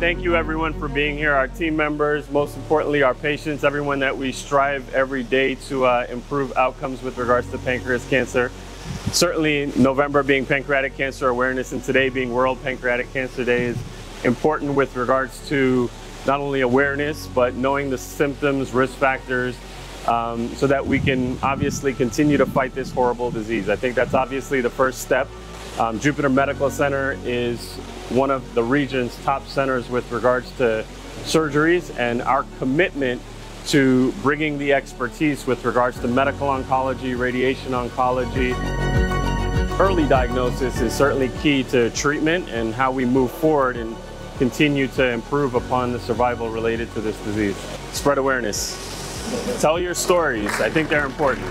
Thank you everyone for being here, our team members, most importantly our patients, everyone that we strive every day to uh, improve outcomes with regards to pancreas cancer. Certainly November being Pancreatic Cancer Awareness and today being World Pancreatic Cancer Day is important with regards to not only awareness, but knowing the symptoms, risk factors, um, so that we can obviously continue to fight this horrible disease. I think that's obviously the first step. Um, Jupiter Medical Center is one of the region's top centers with regards to surgeries and our commitment to bringing the expertise with regards to medical oncology, radiation oncology. Early diagnosis is certainly key to treatment and how we move forward and continue to improve upon the survival related to this disease. Spread awareness. Tell your stories. I think they're important.